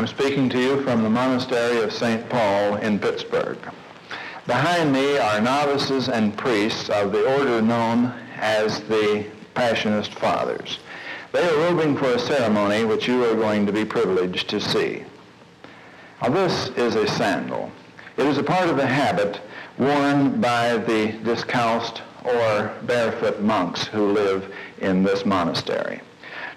I'm speaking to you from the Monastery of St. Paul in Pittsburgh. Behind me are novices and priests of the order known as the Passionist Fathers. They are robing for a ceremony which you are going to be privileged to see. Now this is a sandal. It is a part of the habit worn by the discalced or barefoot monks who live in this monastery.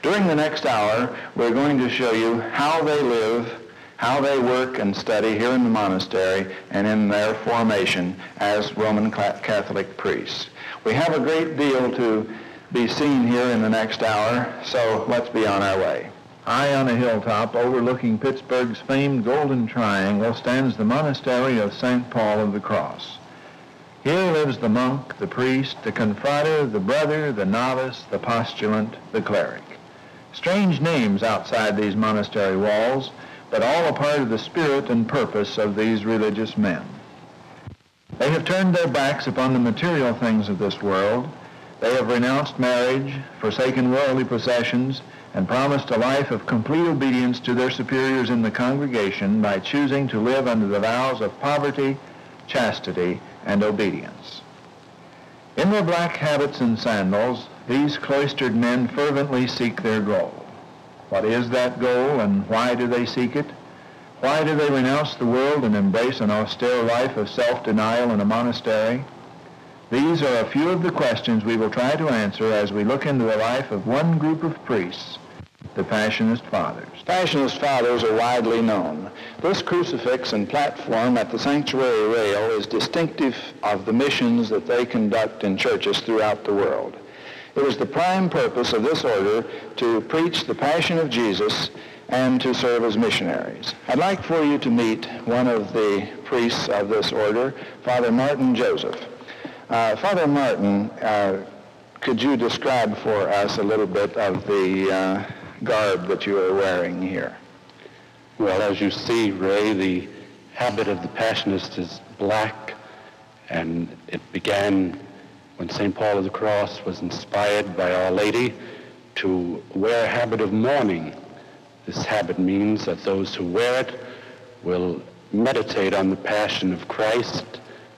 During the next hour, we're going to show you how they live, how they work and study here in the monastery and in their formation as Roman Catholic priests. We have a great deal to be seen here in the next hour, so let's be on our way. High on a hilltop overlooking Pittsburgh's famed Golden Triangle stands the monastery of St. Paul of the Cross. Here lives the monk, the priest, the confrater, the brother, the novice, the postulant, the cleric. Strange names outside these monastery walls, but all a part of the spirit and purpose of these religious men. They have turned their backs upon the material things of this world. They have renounced marriage, forsaken worldly possessions, and promised a life of complete obedience to their superiors in the congregation by choosing to live under the vows of poverty, chastity, and obedience. In their black habits and sandals, these cloistered men fervently seek their goal. What is that goal and why do they seek it? Why do they renounce the world and embrace an austere life of self-denial in a monastery? These are a few of the questions we will try to answer as we look into the life of one group of priests the Passionist Fathers. Passionist Fathers are widely known. This crucifix and platform at the sanctuary rail is distinctive of the missions that they conduct in churches throughout the world. It was the prime purpose of this order to preach the passion of Jesus and to serve as missionaries. I'd like for you to meet one of the priests of this order, Father Martin Joseph. Uh, Father Martin, uh, could you describe for us a little bit of the uh, garb that you are wearing here? Well, as you see, Ray, the habit of the Passionist is black, and it began when St. Paul of the Cross was inspired by Our Lady to wear a habit of mourning. This habit means that those who wear it will meditate on the passion of Christ,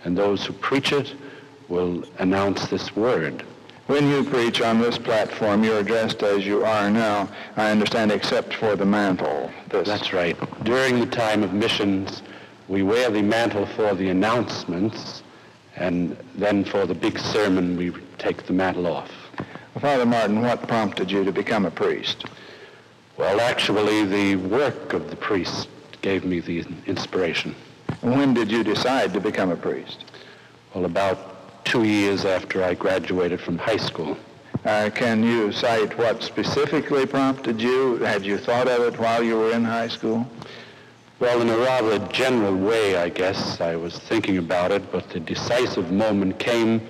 and those who preach it will announce this word. When you preach on this platform, you're dressed as you are now, I understand, except for the mantle. This. That's right. During the time of missions, we wear the mantle for the announcements, and then for the big sermon, we take the mantle off. Well, Father Martin, what prompted you to become a priest? Well, actually, the work of the priest gave me the inspiration. When did you decide to become a priest? Well, about two years after I graduated from high school. Uh, can you cite what specifically prompted you? Had you thought of it while you were in high school? Well, in a rather general way, I guess. I was thinking about it, but the decisive moment came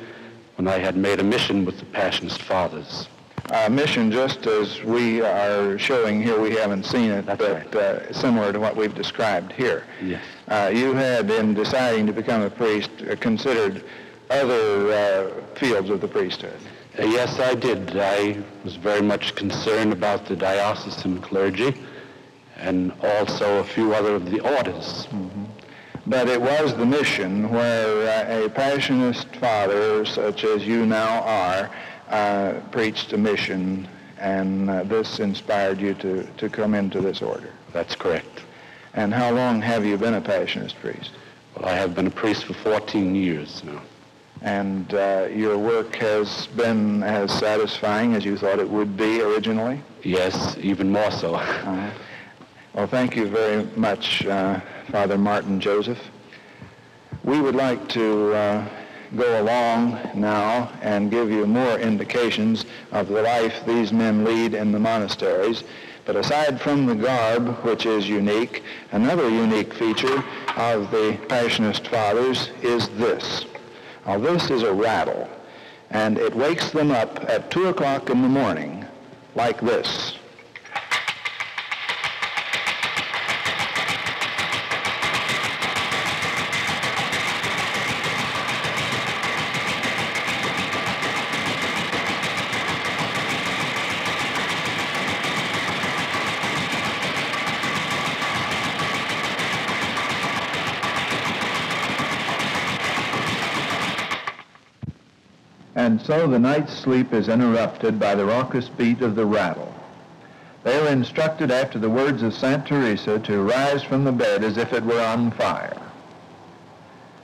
when I had made a mission with the Passionist Fathers. A mission just as we are showing here, we haven't seen it, That's but right. uh, similar to what we've described here. Yes. Uh, you had, in deciding to become a priest, uh, considered other uh, fields of the priesthood? Uh, yes, I did. I was very much concerned about the diocesan clergy and also a few other of the orders. Mm-hmm. But it was the mission where uh, a passionist father, such as you now are, uh, preached a mission, and uh, this inspired you to, to come into this order. That's correct. And how long have you been a passionist priest? Well, I have been a priest for 14 years now and uh, your work has been as satisfying as you thought it would be originally? Yes, even more so. uh-huh. Well, thank you very much, uh, Father Martin Joseph. We would like to uh, go along now and give you more indications of the life these men lead in the monasteries. But aside from the garb, which is unique, another unique feature of the Passionist Fathers is this. Now this is a rattle, and it wakes them up at 2 o'clock in the morning like this. And so the night's sleep is interrupted by the raucous beat of the rattle. They are instructed after the words of St. Teresa to rise from the bed as if it were on fire.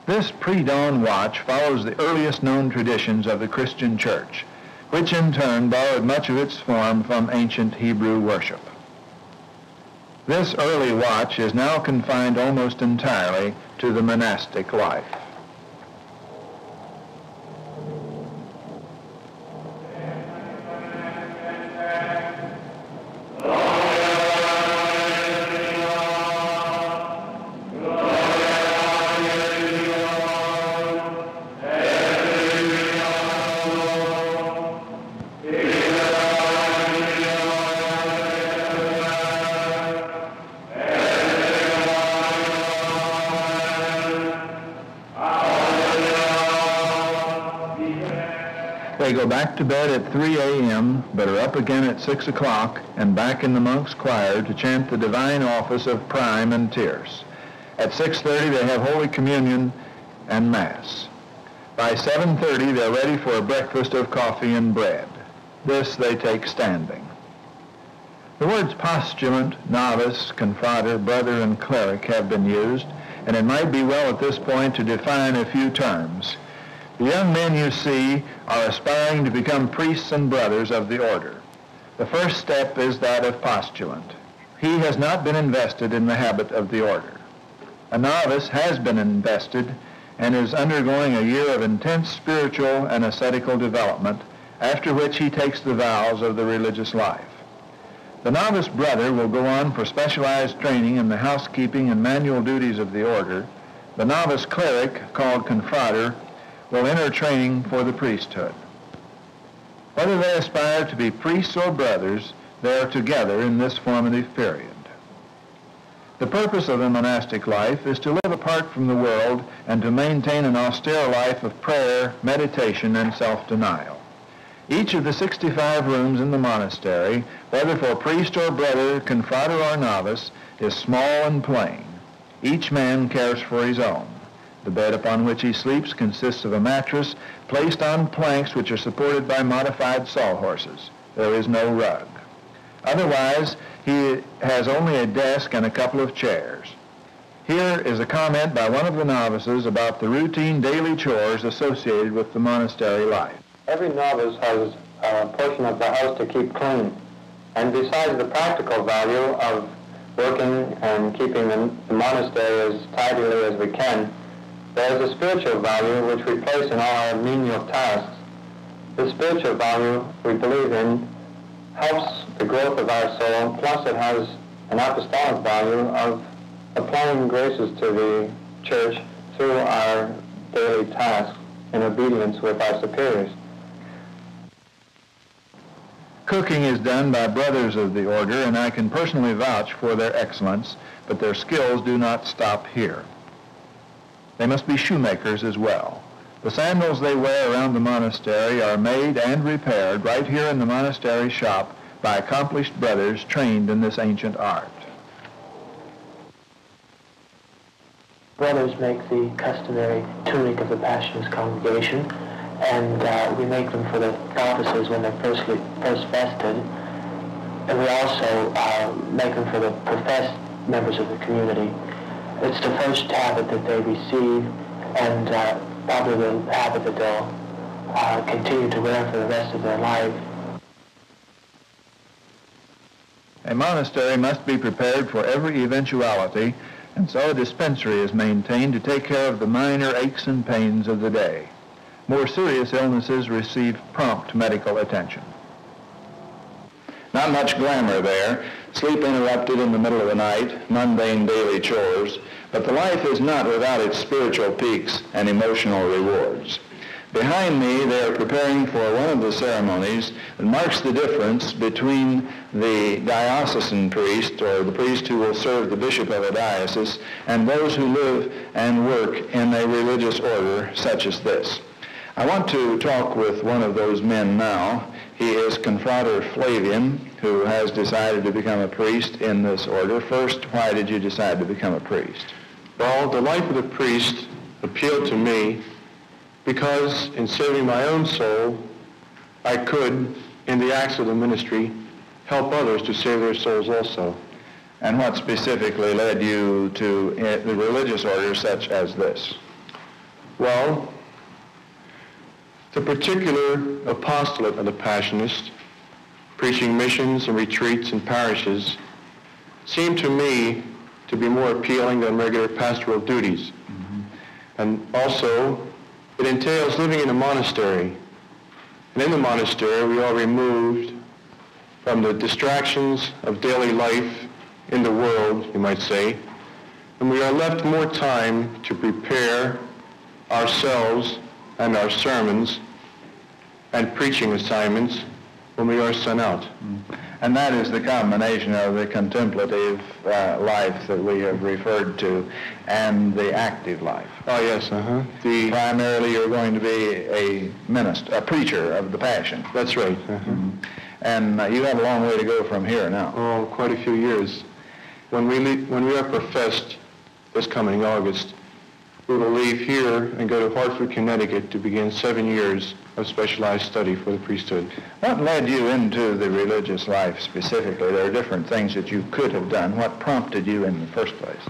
This pre-dawn watch follows the earliest known traditions of the Christian church, which in turn borrowed much of its form from ancient Hebrew worship. This early watch is now confined almost entirely to the monastic life. Back to bed at 3 a.m., but are up again at 6 o'clock and back in the monk's choir to chant the divine office of prime and tierce. At 6.30 they have Holy Communion and Mass. By 7.30 they're ready for a breakfast of coffee and bread. This they take standing. The words postulant, novice, confrater, brother, and cleric have been used, and it might be well at this point to define a few terms. The young men you see are aspiring to become priests and brothers of the order. The first step is that of postulant. He has not been invested in the habit of the order. A novice has been invested and is undergoing a year of intense spiritual and ascetical development, after which he takes the vows of the religious life. The novice brother will go on for specialized training in the housekeeping and manual duties of the order. The novice cleric, called confrater, will enter training for the priesthood. Whether they aspire to be priests or brothers, they are together in this formative period. The purpose of the monastic life is to live apart from the world and to maintain an austere life of prayer, meditation, and self-denial. Each of the 65 rooms in the monastery, whether for priest or brother, confrater or novice, is small and plain. Each man cares for his own. The bed upon which he sleeps consists of a mattress placed on planks which are supported by modified sawhorses. There is no rug. Otherwise, he has only a desk and a couple of chairs. Here is a comment by one of the novices about the routine daily chores associated with the monastery life. Every novice has uh, a portion of the house to keep clean. And besides the practical value of working and keeping the, the monastery as tidily as we can, there is a spiritual value which we place in all our menial tasks. The spiritual value we believe in helps the growth of our soul, plus it has an apostolic value of applying graces to the church through our daily tasks in obedience with our superiors. Cooking is done by brothers of the order, and I can personally vouch for their excellence, but their skills do not stop here. They must be shoemakers as well. The sandals they wear around the monastery are made and repaired right here in the monastery shop by accomplished brothers trained in this ancient art. Brothers make the customary tunic of the Passionist congregation, and uh, we make them for the novices when they're firstly, first vested. And we also uh, make them for the professed members of the community. It's the first habit that they receive and uh, probably the habit that they'll uh, continue to wear for the rest of their life. A monastery must be prepared for every eventuality, and so a dispensary is maintained to take care of the minor aches and pains of the day. More serious illnesses receive prompt medical attention. Not much glamour there. Sleep interrupted in the middle of the night, mundane daily chores. But the life is not without its spiritual peaks and emotional rewards. Behind me, they are preparing for one of the ceremonies that marks the difference between the diocesan priest, or the priest who will serve the bishop of a diocese, and those who live and work in a religious order such as this. I want to talk with one of those men now. He is Confrater Flavian, who has decided to become a priest in this order. First, why did you decide to become a priest? Well, the life of the priest appealed to me because in saving my own soul, I could, in the acts of the ministry, help others to save their souls also. And what specifically led you to the religious order such as this? Well, the particular apostolate of the Passionists, preaching missions and retreats in parishes, seemed to me to be more appealing than regular pastoral duties. Mm-hmm. And also, it entails living in a monastery. And in the monastery, we are removed from the distractions of daily life in the world, you might say, and we are left more time to prepare ourselves and our sermons and preaching assignments we are sent out. Mm. And that is the combination of the contemplative uh, life that we have referred to and the active life. Oh, yes, uh-huh. The, Primarily you're going to be a minister, a preacher of the Passion. That's right. Uh-huh. Mm-hmm. And uh, you have a long way to go from here now. Oh, quite a few years. When we, leave, when we are professed this coming August, we will leave here and go to Hartford, Connecticut to begin seven years of specialized study for the priesthood. What led you into the religious life specifically? There are different things that you could have done. What prompted you in the first place?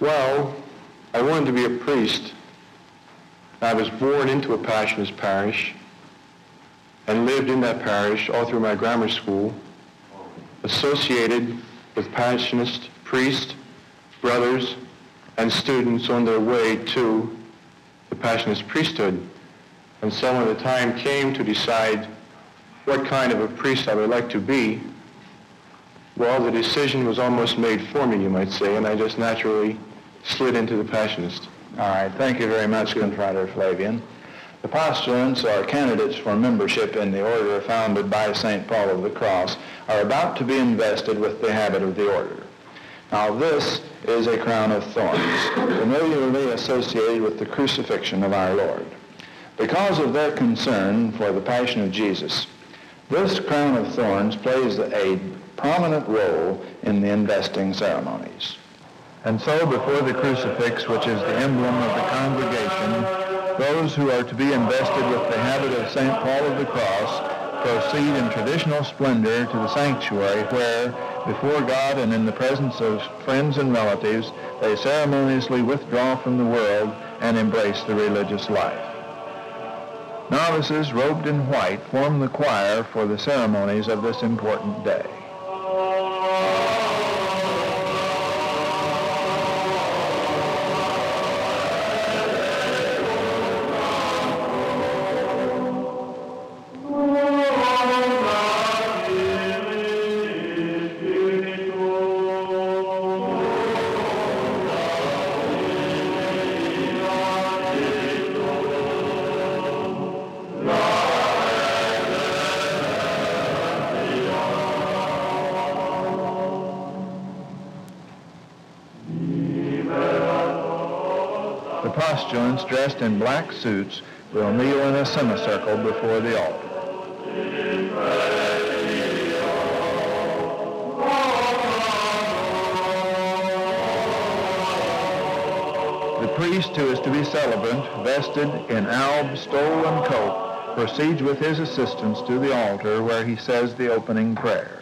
Well, I wanted to be a priest. I was born into a Passionist parish and lived in that parish all through my grammar school, associated with Passionist priests, brothers, and students on their way to the Passionist priesthood. And so when the time came to decide what kind of a priest I would like to be, well, the decision was almost made for me, you might say, and I just naturally slid into the Passionist. All right. Thank you very much, Confrater Flavian. The postulants or candidates for membership in the order founded by St. Paul of the Cross are about to be invested with the habit of the order. Now this is a crown of thorns, familiarly associated with the crucifixion of our Lord. Because of their concern for the passion of Jesus, this crown of thorns plays a prominent role in the investing ceremonies. And so before the crucifix, which is the emblem of the congregation, those who are to be invested with the habit of St. Paul of the Cross proceed in traditional splendor to the sanctuary where, before God and in the presence of friends and relatives, they ceremoniously withdraw from the world and embrace the religious life. Novices robed in white form the choir for the ceremonies of this important day. Dressed in black suits will kneel in a semicircle before the altar. The priest who is to be celebrant, vested in alb, stole, and cope, proceeds with his assistants to the altar where he says the opening prayers.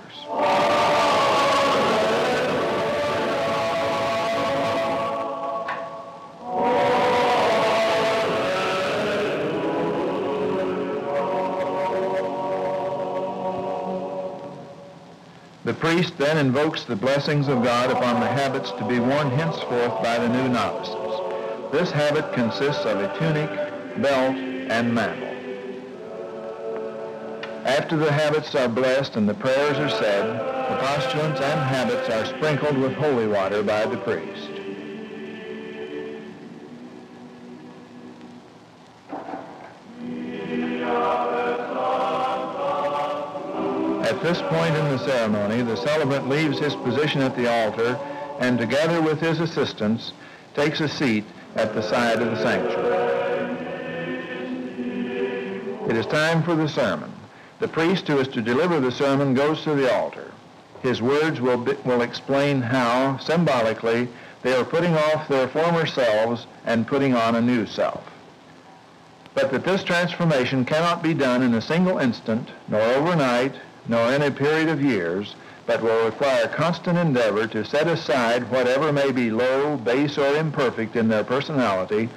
Priest then invokes the blessings of God upon the habits to be worn henceforth by the new novices. This habit consists of a tunic, belt, and mantle. After the habits are blessed and the prayers are said, the postulants and habits are sprinkled with holy water by the priest. This point in the ceremony, the celebrant leaves his position at the altar and together with his assistants takes a seat at the side of the sanctuary. It is time for the sermon. The priest who is to deliver the sermon goes to the altar. His words will, be, will explain how, symbolically, they are putting off their former selves and putting on a new self. but that this transformation cannot be done in a single instant, nor overnight, nor in a period of years, but will require constant endeavor to set aside whatever may be low, base, or imperfect in their personality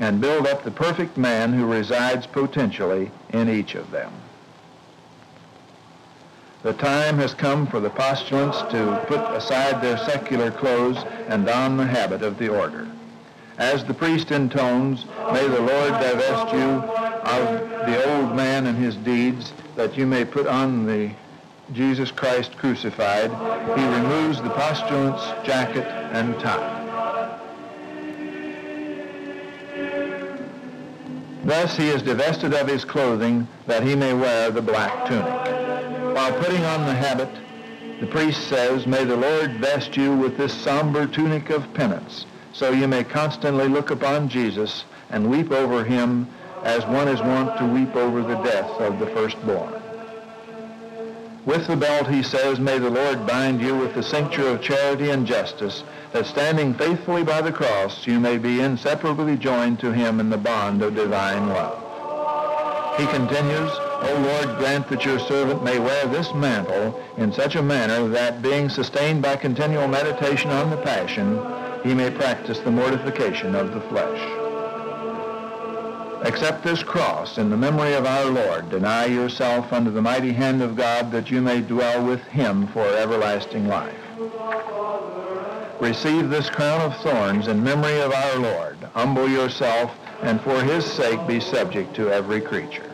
and build up the perfect man who resides potentially in each of them. The time has come for the postulants to put aside their secular clothes and don the habit of the order. As the priest intones, May the Lord divest you of the old man and his deeds, that you may put on the Jesus Christ crucified, he removes the postulant's jacket and tie. Thus he is divested of his clothing that he may wear the black tunic. While putting on the habit, the priest says, May the Lord vest you with this somber tunic of penance, so you may constantly look upon Jesus and weep over him as one is wont to weep over the death of the firstborn. With the belt, he says, May the Lord bind you with the cincture of charity and justice, that standing faithfully by the cross, you may be inseparably joined to him in the bond of divine love. He continues, O Lord, grant that your servant may wear this mantle in such a manner that, being sustained by continual meditation on the passion, he may practice the mortification of the flesh. Accept this cross in the memory of our Lord. Deny yourself under the mighty hand of God that you may dwell with him for everlasting life. Receive this crown of thorns in memory of our Lord. Humble yourself and for his sake be subject to every creature.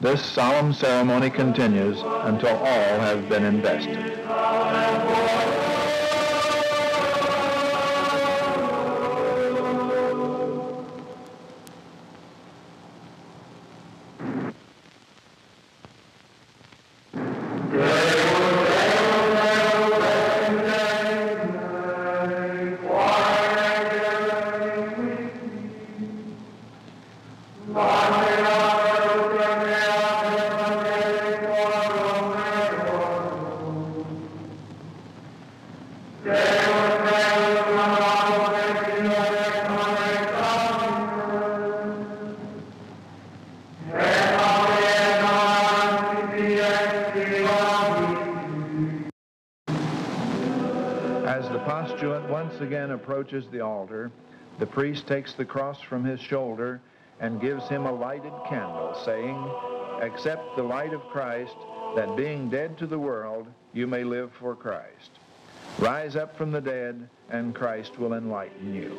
This solemn ceremony continues until all have been invested. Approaches the altar, the priest takes the cross from his shoulder and gives him a lighted candle, saying, Accept the light of Christ, that being dead to the world, you may live for Christ. Rise up from the dead, and Christ will enlighten you.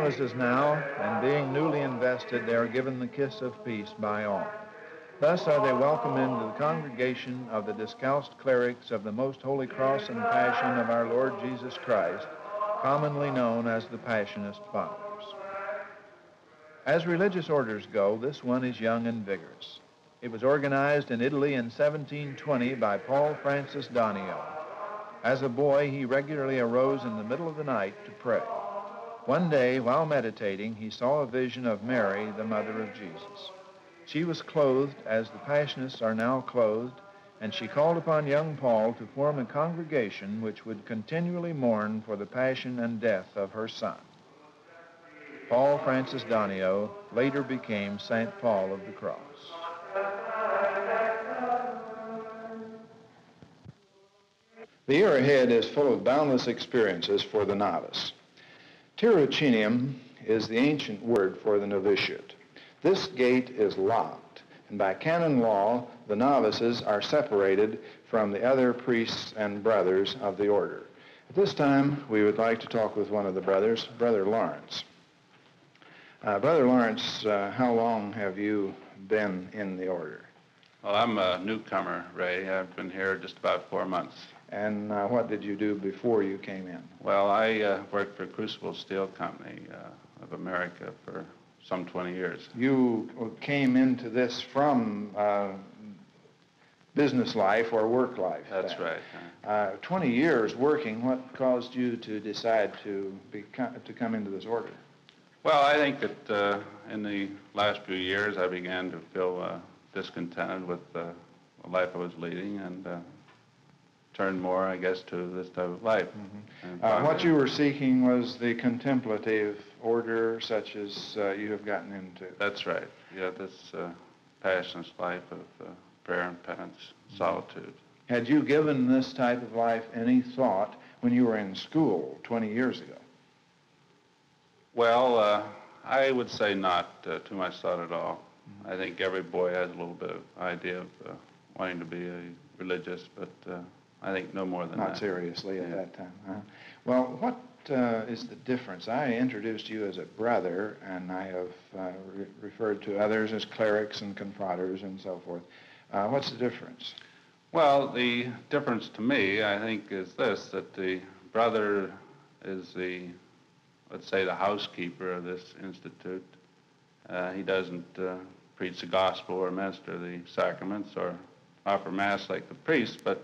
Novices now, and being newly invested, they are given the kiss of peace by all. Thus are they welcomed into the congregation of the discalced clerics of the most holy cross and passion of our Lord Jesus Christ, commonly known as the Passionist Fathers. As religious orders go, this one is young and vigorous. It was organized in Italy in 1720 by Paul Francis Danei. As a boy, he regularly arose in the middle of the night to pray. One day, while meditating, he saw a vision of Mary, the mother of Jesus. She was clothed as the Passionists are now clothed, and she called upon young Paul to form a congregation which would continually mourn for the passion and death of her son. Paul Francis Danei later became St. Paul of the Cross. The year ahead is full of boundless experiences for the novice. Tirocinium is the ancient word for the novitiate. This gate is locked, and by canon law, the novices are separated from the other priests and brothers of the order. At this time, we would like to talk with one of the brothers, Brother Lawrence. Uh, Brother Lawrence, uh, how long have you been in the order? Well, I'm a newcomer, Ray. I've been here just about four months. And uh, what did you do before you came in? Well, I uh, worked for Crucible Steel Company uh, of America for some 20 years. You came into this from uh, business life or work life. That's then. right. Uh, 20 years working, what caused you to decide to, become, to come into this order? Well, I think that uh, in the last few years I began to feel uh, discontented with uh, the life I was leading and uh, turned more, I guess, to this type of life. And Uh, what you were seeking was the contemplative order such as uh, you have gotten into. That's right. Yeah, this uh, passionate life of uh, prayer and penance, solitude. Had you given this type of life any thought when you were in school 20 years ago? Well, uh, I would say not uh, too much thought at all. I think every boy has a little bit of idea of uh, wanting to be a religious, but uh, I think no more than that. Not seriously at Yeah. that time. huh? Well, what uh, is the difference? I introduced you as a brother, and I have uh, re- referred to others as clerics and confraters and so forth. Uh, what's the difference? Well, the difference to me, I think, is this, that the brother is the, let's say, the housekeeper of this institute. Uh, he doesn't uh, preach the gospel or minister the sacraments or offer mass like the priest, but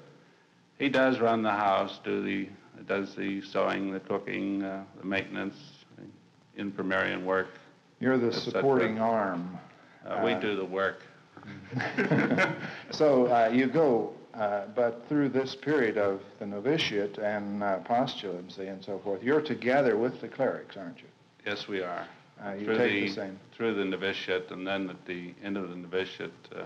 he does run the house, do the, does the sewing, the cooking, uh, the maintenance, the infirmarian work. You're the supporting arm. Uh, we do the work. so uh, you go, uh, but through this period of the novitiate and uh, postulancy and so forth, you're together with the clerics, aren't you? Yes, we are. Uh, you through take the, the same. through the novitiate, and then at the end of the novitiate, uh,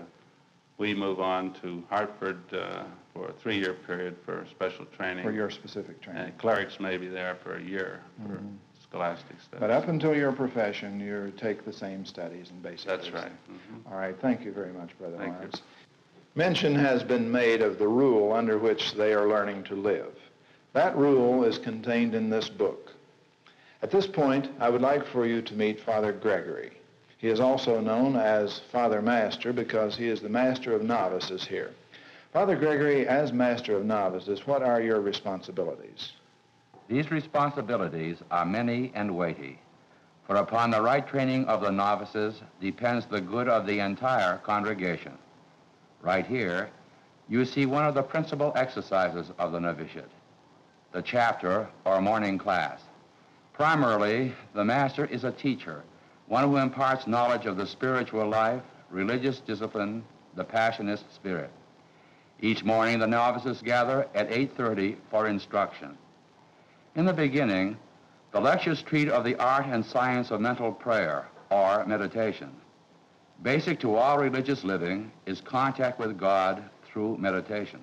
we move on to Hartford uh, for a three-year period for special training. For your specific training. and clerics may be there for a year for Mhm. scholastic studies. But up until your profession, you take the same studies and basic. That's studies. right. Mhm. All right, thank you very much, Brother Thank you. Mention has been made of the rule under which they are learning to live. That rule is contained in this book. At this point, I would like for you to meet Father Gregory. He is also known as Father Master because he is the Master of Novices here. Father Gregory, as Master of Novices, what are your responsibilities? These responsibilities are many and weighty, for upon the right training of the novices depends the good of the entire congregation. Right here, you see one of the principal exercises of the novitiate, the chapter or morning class. Primarily, the master is a teacher, one who imparts knowledge of the spiritual life, religious discipline, the passionist spirit. Each morning, the novices gather at 8.30 for instruction. In the beginning, the lectures treat of the art and science of mental prayer or meditation. Basic to all religious living is contact with God through meditation.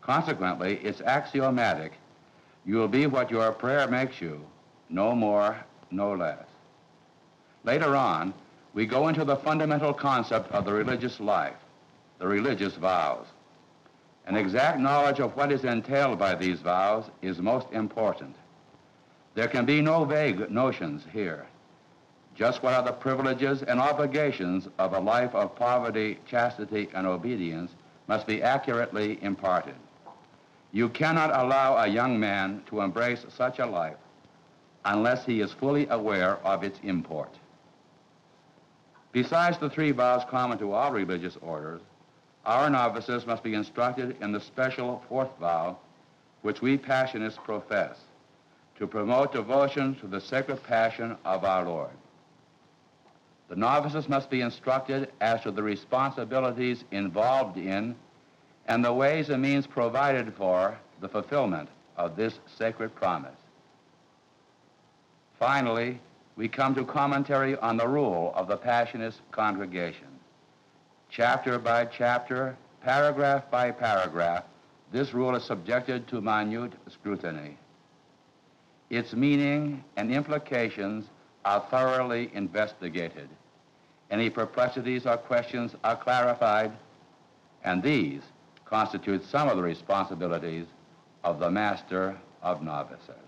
Consequently, it's axiomatic. You will be what your prayer makes you, no more, no less. Later on, we go into the fundamental concept of the religious life, the religious vows. An exact knowledge of what is entailed by these vows is most important. There can be no vague notions here. Just what are the privileges and obligations of a life of poverty, chastity, and obedience must be accurately imparted. You cannot allow a young man to embrace such a life unless he is fully aware of its import. Besides the three vows common to all religious orders, our novices must be instructed in the special fourth vow, which we Passionists profess, to promote devotion to the sacred passion of our Lord. The novices must be instructed as to the responsibilities involved in and the ways and means provided for the fulfillment of this sacred promise. Finally, we come to commentary on the rule of the Passionist congregation. Chapter by chapter, paragraph by paragraph, this rule is subjected to minute scrutiny. Its meaning and implications are thoroughly investigated. Any perplexities or questions are clarified, and these constitute some of the responsibilities of the Master of Novices.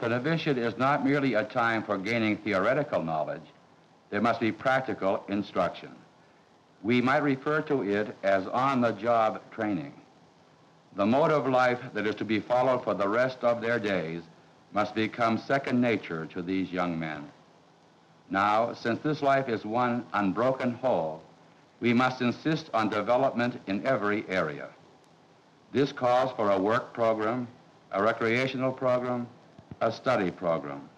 But the novitiate is not merely a time for gaining theoretical knowledge. There must be practical instruction. We might refer to it as on-the-job training. The mode of life that is to be followed for the rest of their days must become second nature to these young men. Now, since this life is one unbroken whole, we must insist on development in every area. This calls for a work program, a recreational program, a study program.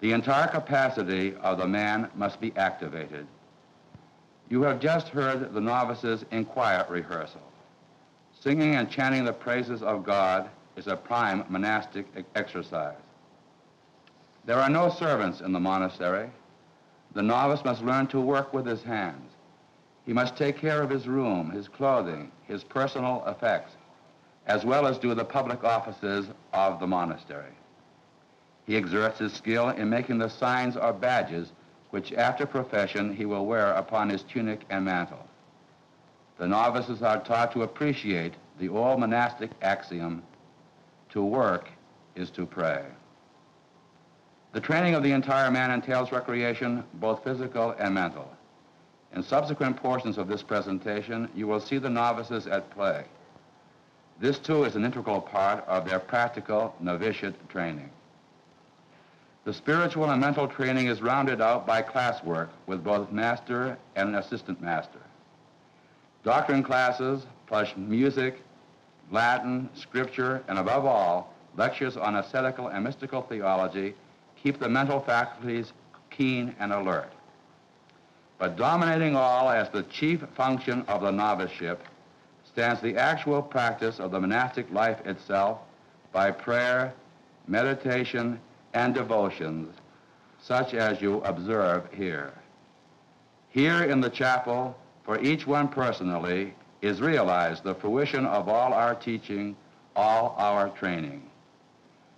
The entire capacity of the man must be activated. You have just heard the novices in quiet rehearsal. Singing and chanting the praises of God is a prime monastic exercise. There are no servants in the monastery. The novice must learn to work with his hands. He must take care of his room, his clothing, his personal effects, as well as do the public offices of the monastery. He exerts his skill in making the signs or badges which after profession he will wear upon his tunic and mantle. The novices are taught to appreciate the old monastic axiom, to work is to pray. The training of the entire man entails recreation, both physical and mental. In subsequent portions of this presentation, you will see the novices at play. This, too, is an integral part of their practical novitiate training. The spiritual and mental training is rounded out by classwork with both master and assistant master. Doctrine classes, plus music, Latin, scripture, and above all, lectures on ascetical and mystical theology keep the mental faculties keen and alert. But dominating all as the chief function of the noviceship stands the actual practice of the monastic life itself by prayer, meditation, and devotions, such as you observe here. Here in the chapel, for each one personally, is realized the fruition of all our teaching, all our training.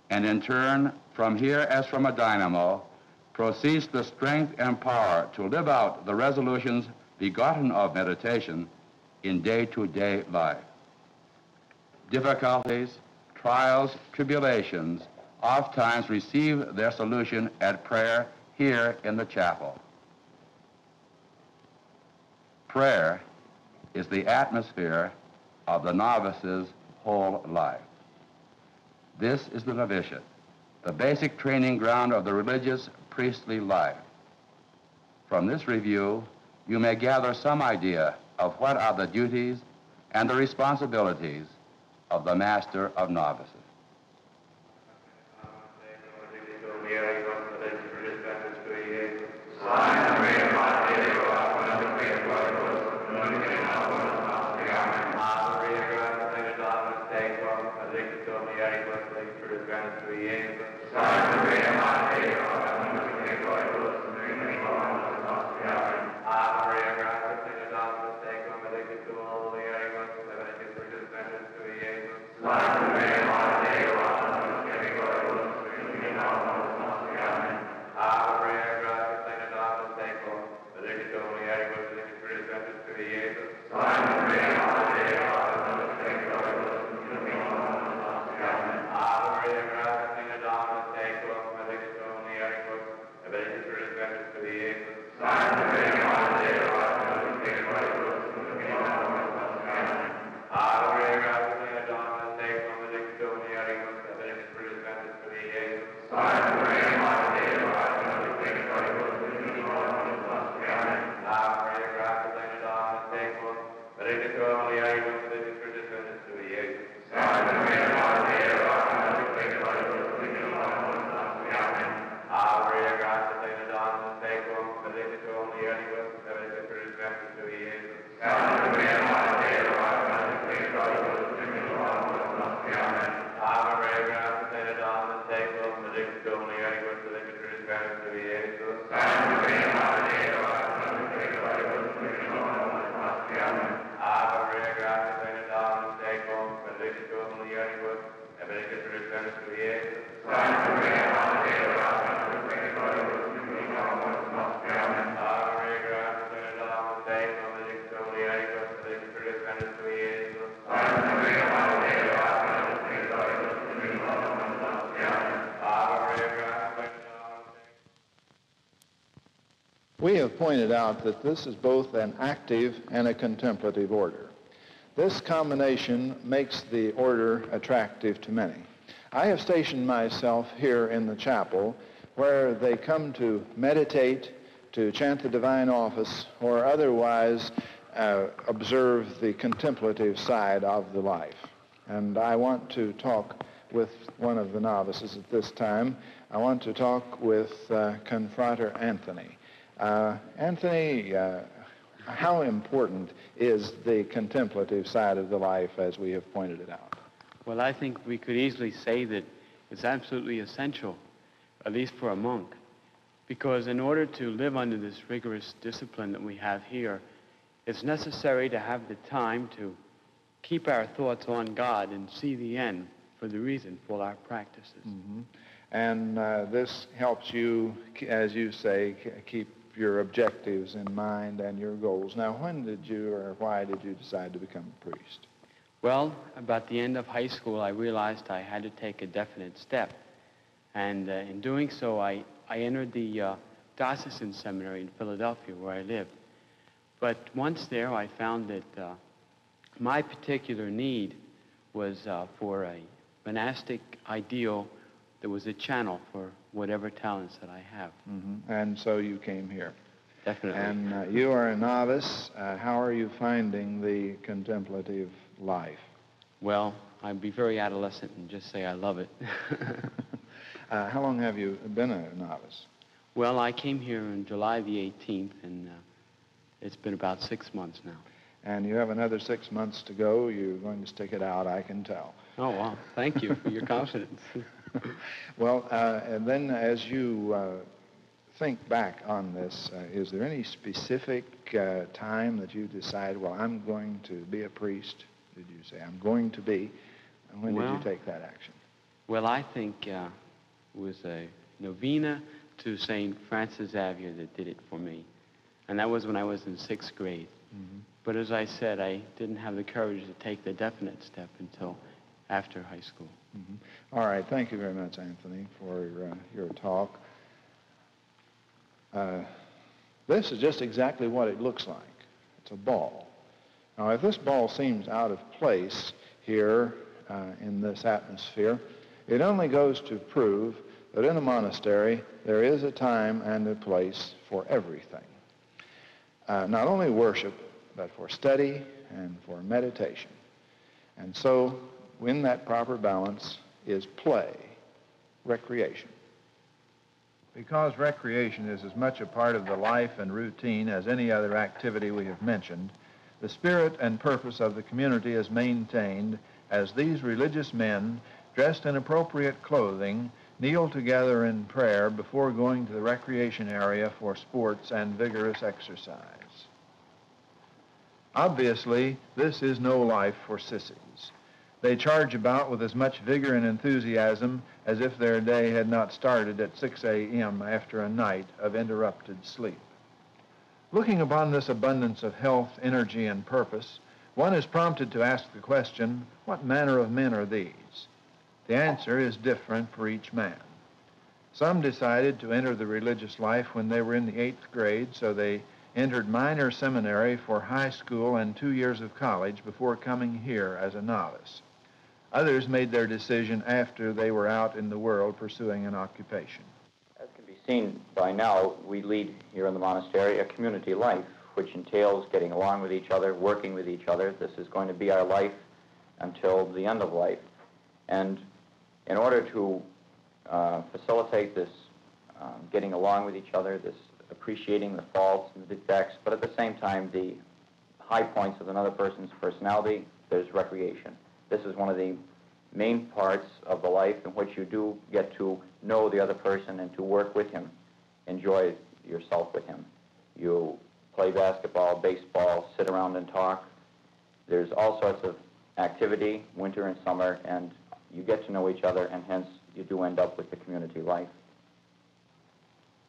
And in turn, from here as from a dynamo, proceeds the strength and power to live out the resolutions begotten of meditation in day-to-day life. Difficulties, trials, tribulations oft times receive their solution at prayer here in the chapel. Prayer is the atmosphere of the novice's whole life. This is the novitiate, the basic training ground of the religious priestly life. From this review, you may gather some idea of what are the duties and the responsibilities of the Master of Novices. Maria, con la del Espíritu Santo, Reddit Ramaya, pointed out that this is both an active and a contemplative order. This combination makes the order attractive to many. I have stationed myself here in the chapel where they come to meditate, to chant the divine office, or otherwise uh, observe the contemplative side of the life. And I want to talk with one of the novices at this time. I want to talk with uh, Confrater Anthony. Uh, Anthony, uh, how important is the contemplative side of the life as we have pointed it out? Well, I think we could easily say that it's absolutely essential, at least for a monk, because in order to live under this rigorous discipline that we have here, it's necessary to have the time to keep our thoughts on God and see the end for the reason for our practices. Mm-hmm. And uh, this helps you, as you say, keep your objectives in mind and your goals. Now, when did you or why did you decide to become a priest? Well, about the end of high school, I realized I had to take a definite step. And uh, in doing so, I, I entered the uh, diocesan seminary in Philadelphia, where I lived. But once there, I found that uh, my particular need was uh, for a monastic ideal that was a channel for whatever talents that I have. Mm-hmm. And so you came here. Definitely. And uh, you are a novice. Uh, how are you finding the contemplative life? Well, I'd be very adolescent and just say I love it. uh, how long have you been a novice? Well, I came here on July the 18th, and uh, it's been about six months now. And you have another six months to go. You're going to stick it out, I can tell. Oh, wow. Thank you for your confidence. well, uh, and then as you uh, think back on this, uh, is there any specific uh, time that you decide, well, I'm going to be a priest? Did you say, I'm going to be? And when well, did you take that action? Well, I think uh, it was a novena to St. Francis Xavier that did it for me. And that was when I was in sixth grade. Mm-hmm. But as I said, I didn't have the courage to take the definite step until after high school. Mm-hmm. All right. Thank you very much, Anthony, for uh, your talk. Uh, this is just exactly what it looks like. It's a ball. Now, if this ball seems out of place here uh, in this atmosphere, it only goes to prove that in a monastery there is a time and a place for everything. Uh, not only worship, but for study and for meditation. And so, in that proper balance is play, recreation. Because recreation is as much a part of the life and routine as any other activity we have mentioned, the spirit and purpose of the community is maintained as these religious men, dressed in appropriate clothing, kneel together in prayer before going to the recreation area for sports and vigorous exercise. Obviously, this is no life for sissies. They charge about with as much vigor and enthusiasm as if their day had not started at 6 a.m. after a night of interrupted sleep. Looking upon this abundance of health, energy, and purpose, one is prompted to ask the question, what manner of men are these? The answer is different for each man. Some decided to enter the religious life when they were in the eighth grade, so they entered minor seminary for high school and two years of college before coming here as a novice. Others made their decision after they were out in the world pursuing an occupation. As can be seen by now, we lead here in the monastery a community life, which entails getting along with each other, working with each other. This is going to be our life until the end of life. And in order to uh, facilitate this um, getting along with each other, this appreciating the faults and the defects, but at the same time, the high points of another person's personality, there's recreation. This is one of the main parts of the life in which you do get to know the other person and to work with him, enjoy yourself with him. You play basketball, baseball, sit around and talk. There's all sorts of activity, winter and summer, and you get to know each other, and hence you do end up with the community life.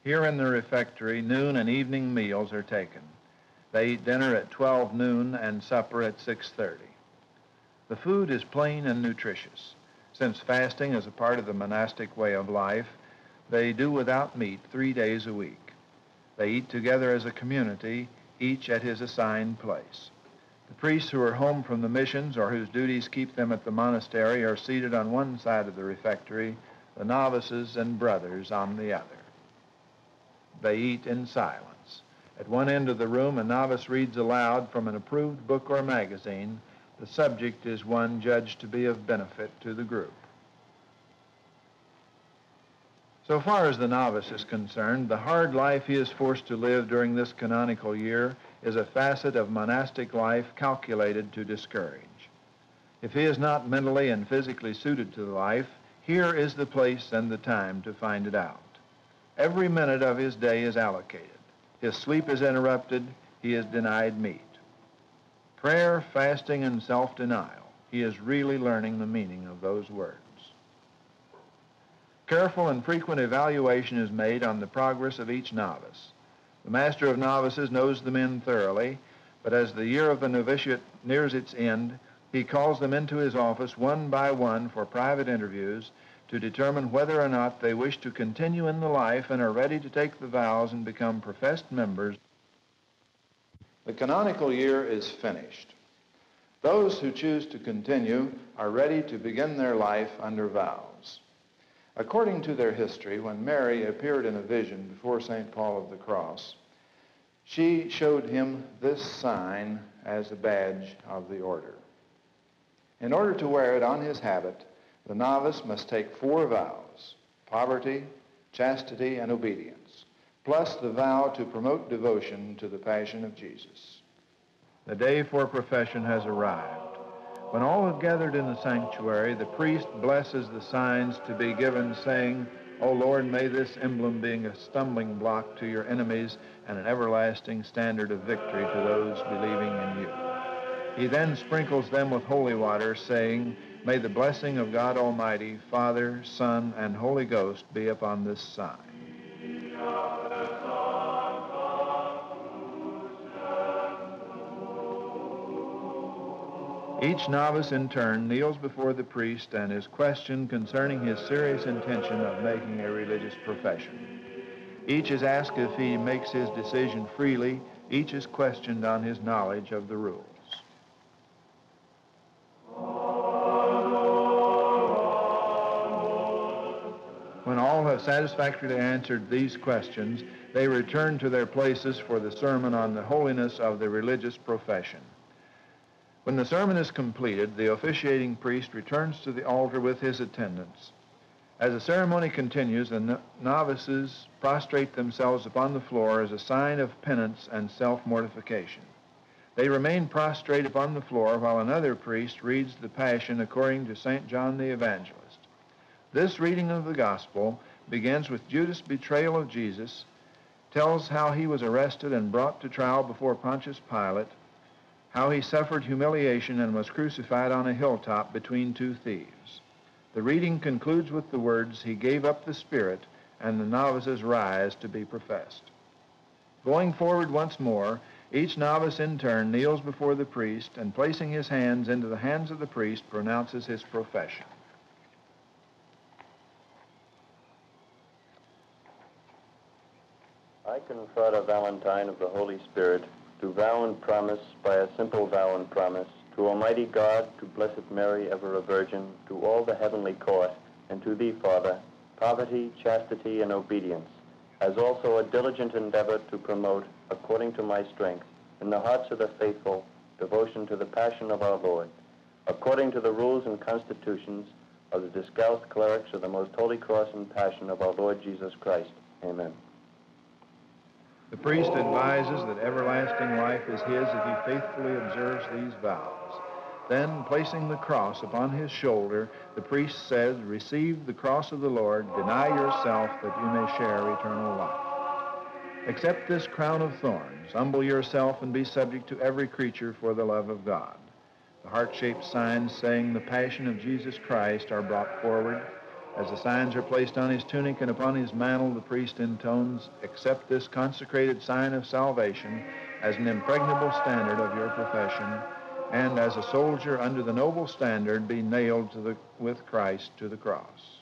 Here in the refectory, noon and evening meals are taken. They eat dinner at 12 noon and supper at 6.30. The food is plain and nutritious. Since fasting is a part of the monastic way of life, they do without meat three days a week. They eat together as a community, each at his assigned place. The priests who are home from the missions or whose duties keep them at the monastery are seated on one side of the refectory, the novices and brothers on the other. They eat in silence. At one end of the room, a novice reads aloud from an approved book or magazine. The subject is one judged to be of benefit to the group. So far as the novice is concerned, the hard life he is forced to live during this canonical year is a facet of monastic life calculated to discourage. If he is not mentally and physically suited to the life, here is the place and the time to find it out. Every minute of his day is allocated. His sleep is interrupted. He is denied meat. Prayer, fasting, and self-denial. He is really learning the meaning of those words. Careful and frequent evaluation is made on the progress of each novice. The master of novices knows the men thoroughly, but as the year of the novitiate nears its end, he calls them into his office one by one for private interviews to determine whether or not they wish to continue in the life and are ready to take the vows and become professed members. The canonical year is finished. Those who choose to continue are ready to begin their life under vows. According to their history, when Mary appeared in a vision before St. Paul of the Cross, she showed him this sign as a badge of the order. In order to wear it on his habit, the novice must take four vows, poverty, chastity, and obedience, plus the vow to promote devotion to the passion of Jesus. The day for profession has arrived. When all have gathered in the sanctuary, the priest blesses the signs to be given, saying, O Lord, may this emblem be a stumbling block to your enemies and an everlasting standard of victory to those believing in you. He then sprinkles them with holy water, saying, May the blessing of God Almighty, Father, Son, and Holy Ghost be upon this sign. Each novice in turn kneels before the priest and is questioned concerning his serious intention of making a religious profession. Each is asked if he makes his decision freely. Each is questioned on his knowledge of the rules. When all have satisfactorily answered these questions, they return to their places for the sermon on the holiness of the religious profession. When the sermon is completed, the officiating priest returns to the altar with his attendants. As the ceremony continues, the novices prostrate themselves upon the floor as a sign of penance and self-mortification. They remain prostrate upon the floor while another priest reads the Passion according to St. John the Evangelist. This reading of the Gospel begins with Judas' betrayal of Jesus, tells how he was arrested and brought to trial before Pontius Pilate, how he suffered humiliation and was crucified on a hilltop between two thieves. The reading concludes with the words, He gave up the Spirit, and the novices rise to be professed. Going forward once more, each novice in turn kneels before the priest and placing his hands into the hands of the priest pronounces his profession. I Confrater Valentine of the Holy Spirit to vow and promise by a simple vow and promise to Almighty God, to Blessed Mary, ever a Virgin, to all the heavenly court, and to Thee, Father, poverty, chastity, and obedience, as also a diligent endeavor to promote, according to my strength, in the hearts of the faithful, devotion to the passion of our Lord, according to the rules and constitutions of the discalced clerics of the most holy cross and passion of our Lord Jesus Christ. Amen. The priest advises that everlasting life is his if he faithfully observes these vows. Then, placing the cross upon his shoulder, the priest says, Receive the cross of the Lord, deny yourself that you may share eternal life. Accept this crown of thorns, humble yourself, and be subject to every creature for the love of God. The heart-shaped signs saying the passion of Jesus Christ are brought forward. As the signs are placed on his tunic and upon his mantle, the priest intones, Accept this consecrated sign of salvation as an impregnable standard of your profession, and as a soldier under the noble standard be nailed the, with Christ to the cross.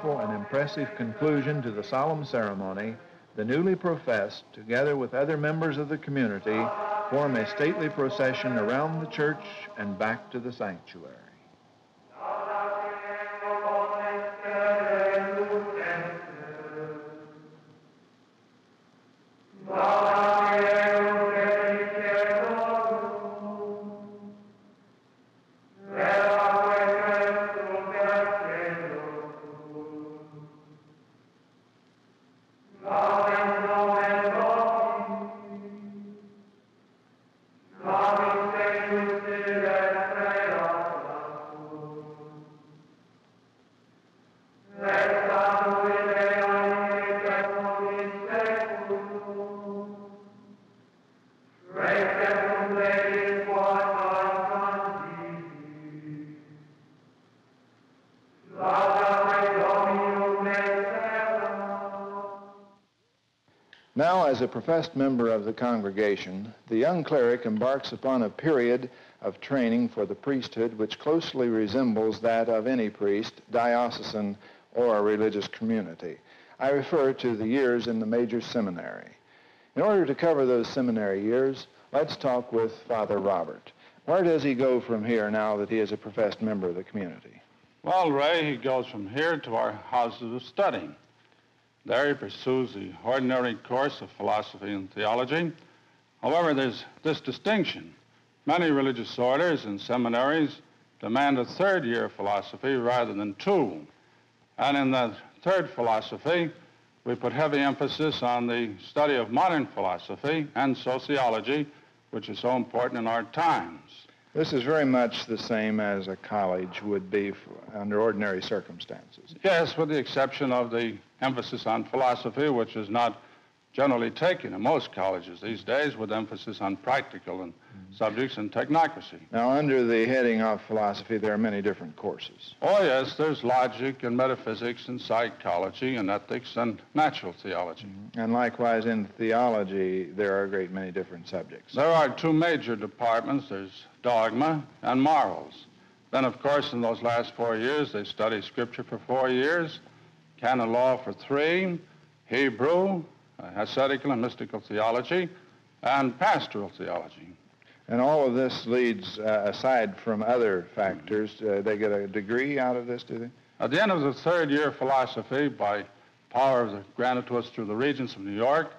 A colorful and impressive conclusion to the solemn ceremony, the newly professed, together with other members of the community, form a stately procession around the church and back to the sanctuary. Professed member of the congregation, the young cleric embarks upon a period of training for the priesthood which closely resembles that of any priest, diocesan, or a religious community. I refer to the years in the major seminary. In order to cover those seminary years, let's talk with Father Robert. Where does he go from here now that he is a professed member of the community? Well, Ray, he goes from here to our houses of study. There he pursues the ordinary course of philosophy and theology. However, there's this distinction. Many religious orders and seminaries demand a third year of philosophy rather than two. And in the third philosophy, we put heavy emphasis on the study of modern philosophy and sociology, which is so important in our times. This is very much the same as a college would be under ordinary circumstances. Yes, with the exception of the emphasis on philosophy, which is not generally taken in most colleges these days, with emphasis on practical and mm-hmm. subjects and technocracy. Now, under the heading of philosophy, there are many different courses. Oh, yes, there's logic and metaphysics and psychology and ethics and natural theology. Mm-hmm. And likewise, in theology, there are a great many different subjects. There are two major departments. There's dogma and morals. Then, of course, in those last four years, they study Scripture for four years, canon law for three, Hebrew, uh, ascetical and mystical theology, and pastoral theology. And all of this leads, uh, aside from other factors, uh, they get a degree out of this, do they? At the end of the third year of philosophy, by power of the, granted to us through the Regents of New York,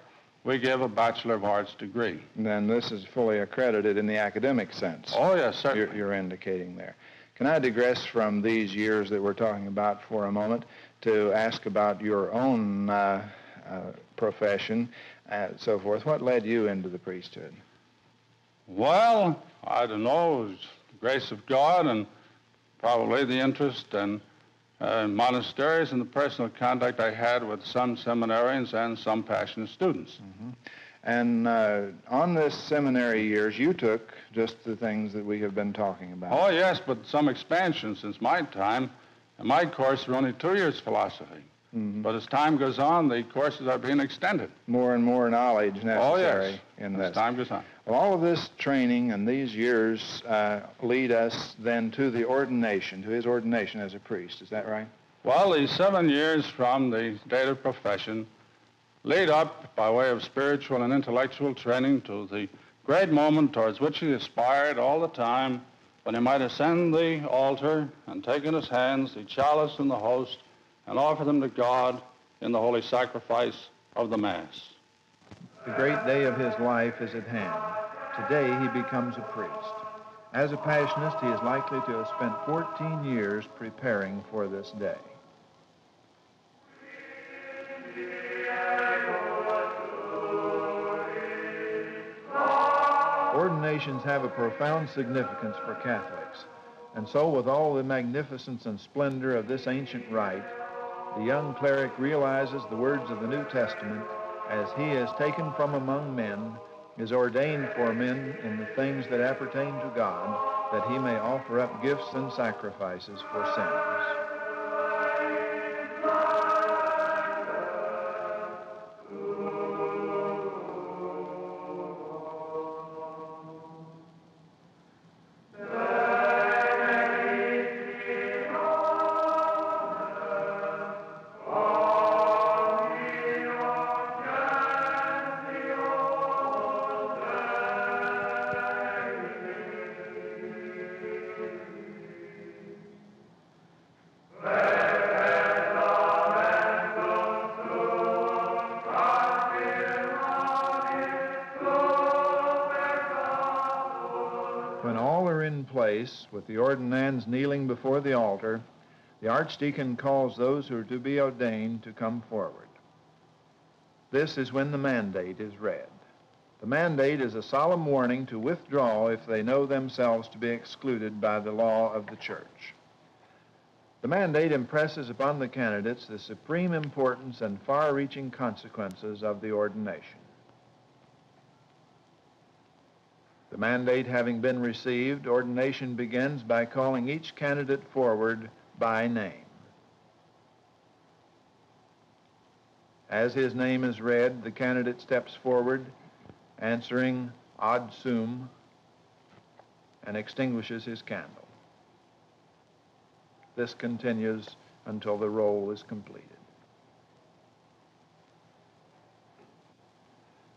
we give a Bachelor of Arts degree. And then this is fully accredited in the academic sense. Oh, yes, certainly. You're, you're indicating there. Can I digress from these years that we're talking about for a moment to ask about your own uh, uh, profession and so forth? What led you into the priesthood? Well, I don't know. It was the grace of God and probably the interest in uh, monasteries and the personal contact I had with some seminarians and some Passionist students. And uh, on this seminary years, you took just the things that we have been talking about. Oh, yes, but some expansion since my time. In my course, were only two years philosophy. Mhm. But as time goes on, the courses are being extended. More and more knowledge necessary Oh, yes, in as this. time goes on. Well, all of this training and these years uh, lead us then to the ordination, to his ordination as a priest. Is that right? Well, the seven years from the date of profession lead up by way of spiritual and intellectual training to the great moment towards which he aspired all the time when he might ascend the altar and take in his hands the chalice and the host and offer them to God in the holy sacrifice of the Mass. The great day of his life is at hand. Today he becomes a priest. As a Passionist, he is likely to have spent 14 years preparing for this day. Have a profound significance for Catholics. And so, with all the magnificence and splendor of this ancient rite, the young cleric realizes the words of the New Testament as he is taken from among men, is ordained for men in the things that appertain to God, that he may offer up gifts and sacrifices for sins. With the ordinands kneeling before the altar, the archdeacon calls those who are to be ordained to come forward. This is when the mandate is read. The mandate is a solemn warning to withdraw if they know themselves to be excluded by the law of the church. The mandate impresses upon the candidates the supreme importance and far-reaching consequences of the ordination. The mandate having been received, ordination begins by calling each candidate forward by name. As his name is read, the candidate steps forward, answering ad sum, and extinguishes his candle. This continues until the roll is completed.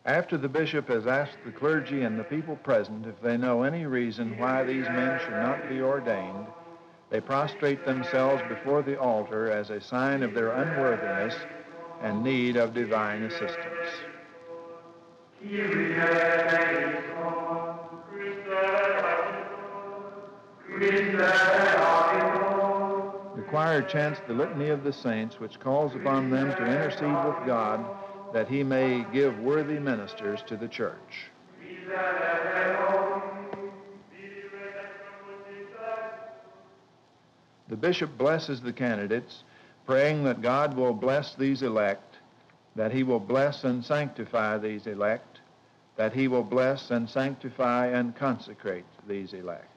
After the bishop has asked the clergy and the people present if they know any reason why these men should not be ordained, they prostrate themselves before the altar as a sign of their unworthiness and need of divine assistance. The choir chants the litany of the saints, which calls upon them to intercede with God that he may give worthy ministers to the church. The bishop blesses the candidates, praying that God will bless these elect, that he will bless and sanctify these elect, that he will bless and sanctify and consecrate these elect.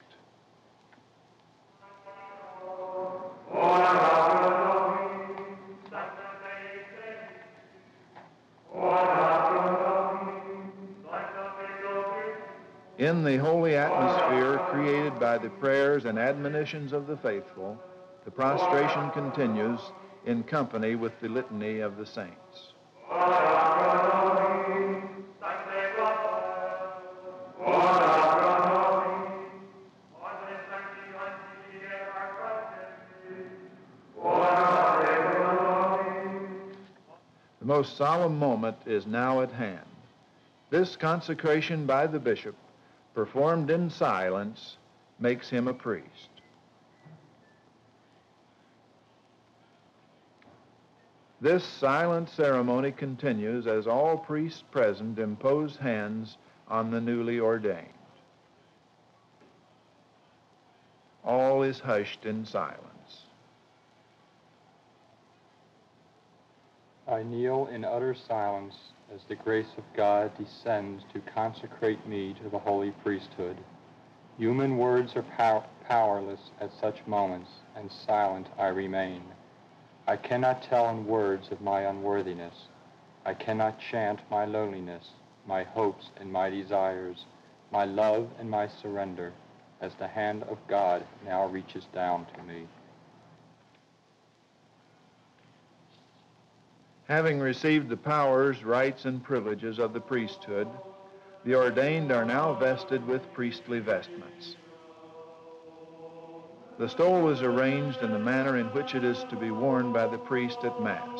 In the holy atmosphere created by the prayers and admonitions of the faithful, the prostration continues in company with the litany of the saints. The most solemn moment is now at hand. This consecration by the bishop performed in silence makes him a priest. This silent ceremony continues as all priests present impose hands on the newly ordained. All is hushed in silence. I kneel in utter silence as the grace of God descends to consecrate me to the holy priesthood. Human words are pow- powerless at such moments, and silent I remain. I cannot tell in words of my unworthiness. I cannot chant my loneliness, my hopes and my desires, my love and my surrender, as the hand of God now reaches down to me. Having received the powers, rights, and privileges of the priesthood, the ordained are now vested with priestly vestments. The stole is arranged in the manner in which it is to be worn by the priest at Mass.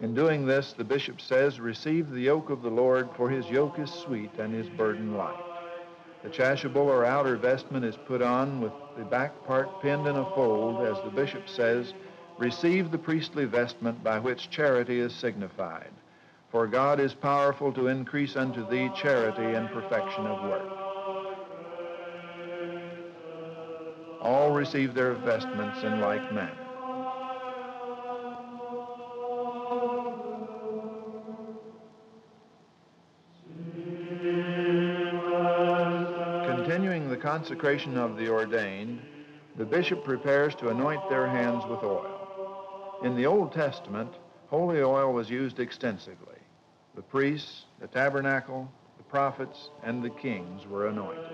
In doing this, the bishop says, Receive the yoke of the Lord, for his yoke is sweet and his burden light. The chasuble or outer vestment is put on with the back part pinned in a fold, as the bishop says, Receive the priestly vestment by which charity is signified. For God is powerful to increase unto thee charity and perfection of work. All receive their vestments in like manner. Continuing the consecration of the ordained, the bishop prepares to anoint their hands with oil. In the Old Testament, holy oil was used extensively. The priests, the tabernacle, the prophets, and the kings were anointed.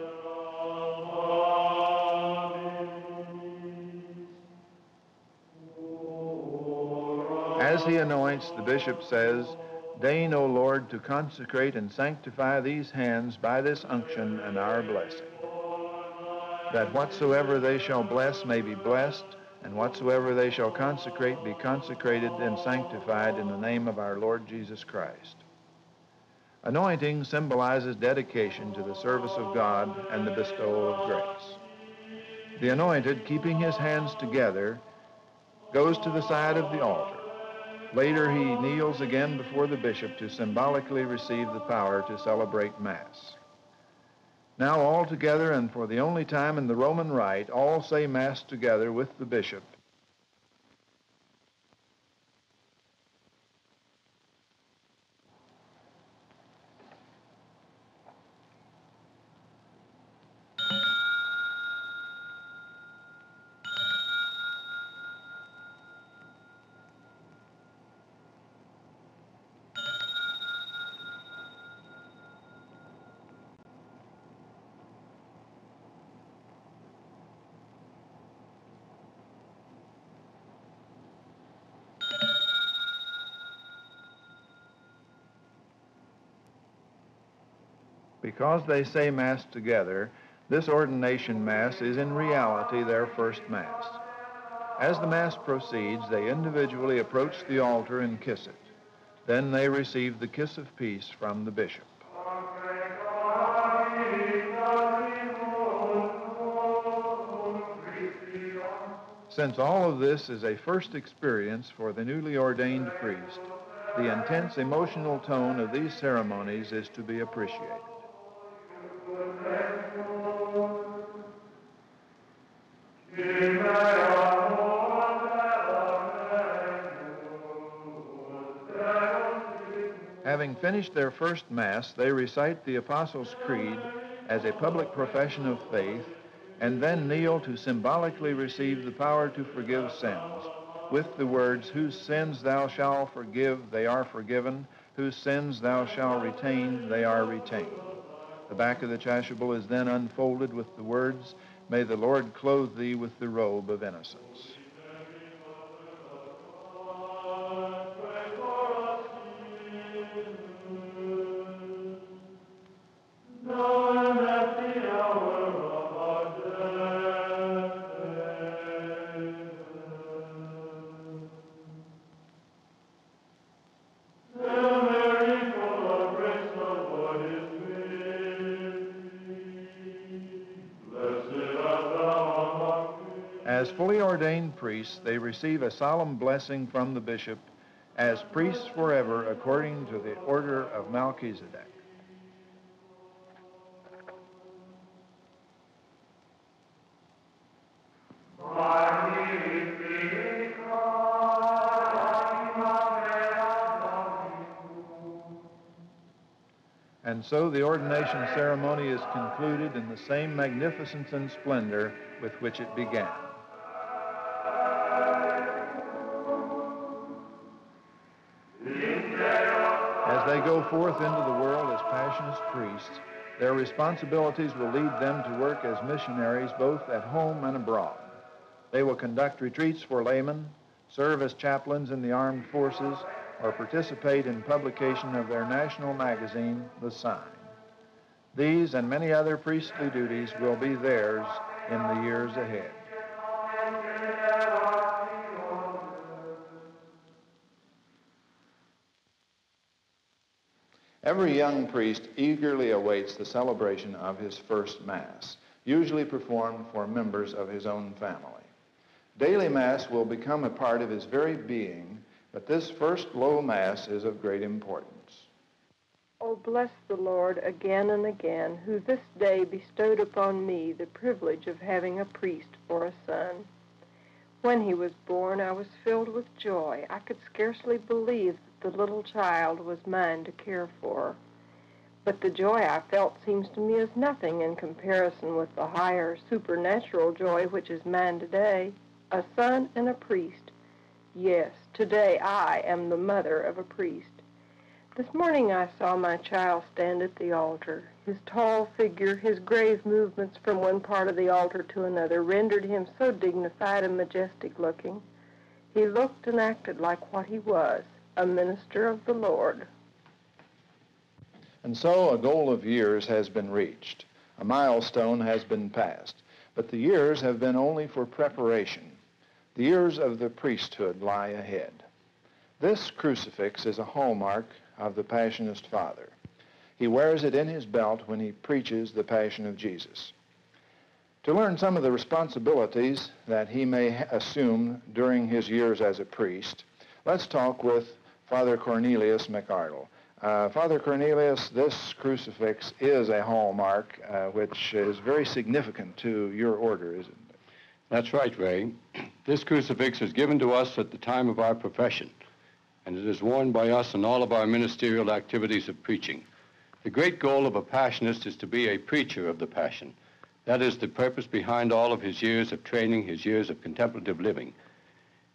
As he anoints, the bishop says, Deign, O Lord, to consecrate and sanctify these hands by this unction and our blessing. That whatsoever they shall bless may be blessed, and whatsoever they shall consecrate be consecrated and sanctified in the name of our Lord Jesus Christ. Anointing symbolizes dedication to the service of God and the bestowal of grace. The anointed, keeping his hands together, goes to the side of the altar. Later, he kneels again before the bishop to symbolically receive the power to celebrate Mass. Now, all together and for the only time in the Roman Rite, all say Mass together with the bishop Because they say Mass together, this ordination Mass is in reality their first Mass. As the Mass proceeds, they individually approach the altar and kiss it. Then they receive the kiss of peace from the bishop. Since all of this is a first experience for the newly ordained priest, the intense emotional tone of these ceremonies is to be appreciated. Finished their first Mass, they recite the Apostles' Creed as a public profession of faith and then kneel to symbolically receive the power to forgive sins with the words, Whose sins thou shalt forgive, they are forgiven. Whose sins thou shalt retain, they are retained. The back of the chasuble is then unfolded with the words, May the Lord clothe thee with the robe of innocence. Priests, they receive a solemn blessing from the bishop as priests forever according to the order of Melchizedek. And so the ordination ceremony is concluded in the same magnificence and splendor with which it began. Go forth into the world as Passionist priests, their responsibilities will lead them to work as missionaries both at home and abroad. They will conduct retreats for laymen, serve as chaplains in the armed forces, or participate in publication of their national magazine, The Sign. These and many other priestly duties will be theirs in the years ahead. Every young priest eagerly awaits the celebration of his first Mass, usually performed for members of his own family. Daily Mass will become a part of his very being, but this first low Mass is of great importance. Oh, bless the Lord again and again, who this day bestowed upon me the privilege of having a priest for a son. When he was born, I was filled with joy. I could scarcely believe the little child was mine to care for. But the joy I felt seems to me as nothing in comparison with the higher supernatural joy which is mine today. A son and a priest. Yes, today I am the mother of a priest. This morning I saw my child stand at the altar. His tall figure, his grave movements from one part of the altar to another rendered him so dignified and majestic looking. He looked and acted like what he was, a minister of the Lord. And so a goal of years has been reached. A milestone has been passed. But the years have been only for preparation. The years of the priesthood lie ahead. This crucifix is a hallmark of the Passionist Father. He wears it in his belt when he preaches the Passion of Jesus. to learn some of the responsibilities that he may assume during his years as a priest, let's talk with Father Cornelius McArdle. Uh, Father Cornelius, this crucifix is a hallmark uh, which is very significant to your order, isn't it? That's right, Ray. This crucifix is given to us at the time of our profession, and it is worn by us in all of our ministerial activities of preaching. The great goal of a Passionist is to be a preacher of the Passion. That is the purpose behind all of his years of training, his years of contemplative living.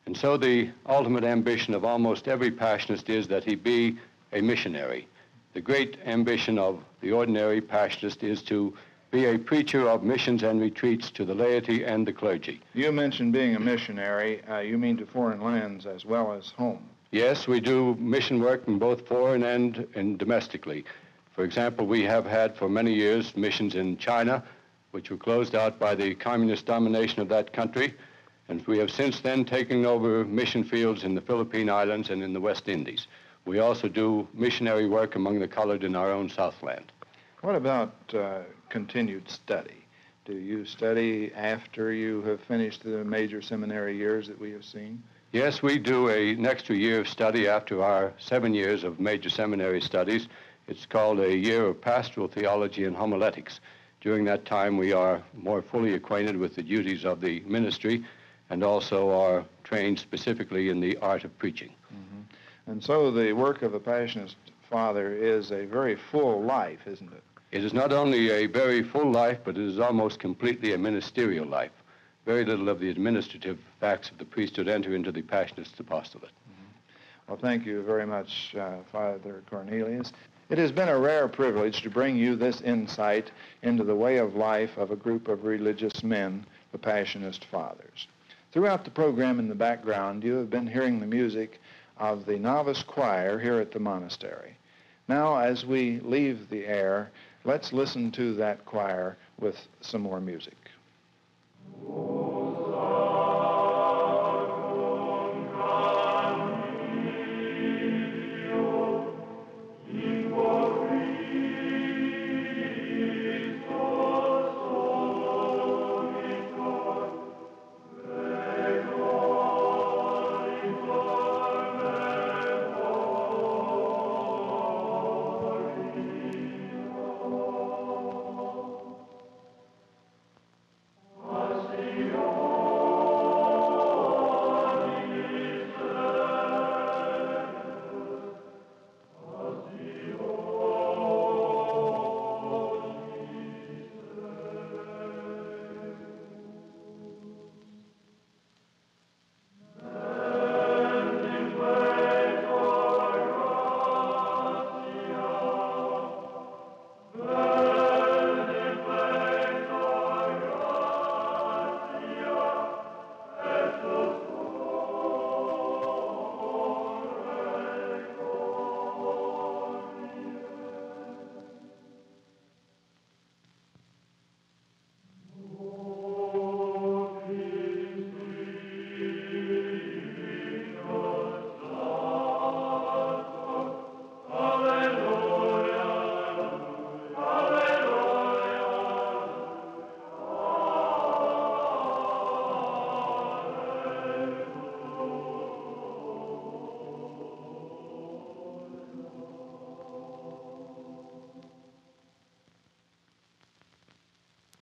And so the ultimate ambition of almost every Passionist is that he be a missionary. The great ambition of the ordinary Passionist is to be a preacher of missions and retreats to the laity and the clergy. You mentioned being a missionary. Uh, you mean to foreign lands as well as home? Yes, we do mission work in both foreign and, and domestically. For example, we have had for many years missions in China, which were closed out by the communist domination of that country. And we have since then taken over mission fields in the Philippine Islands and in the West Indies. We also do missionary work among the colored in our own Southland. What about uh, continued study? Do you study after you have finished the major seminary years that we have seen? Yes, we do a, an extra year of study after our seven years of major seminary studies. It's called a year of pastoral theology and homiletics. During that time, we are more fully acquainted with the duties of the ministry and also are trained specifically in the art of preaching. Mm-hmm. And so the work of a Passionist father is a very full life, isn't it? It is not only a very full life, but it is almost completely a ministerial life. Very little of the administrative facts of the priesthood enter into the Passionist apostolate. Mm-hmm. Well, thank you very much, uh, Father Cornelius. It has been a rare privilege to bring you this insight into the way of life of a group of religious men, the Passionist Fathers. Throughout the program in the background, you have been hearing the music of the novice choir here at the monastery. Now, as we leave the air, let's listen to that choir with some more music.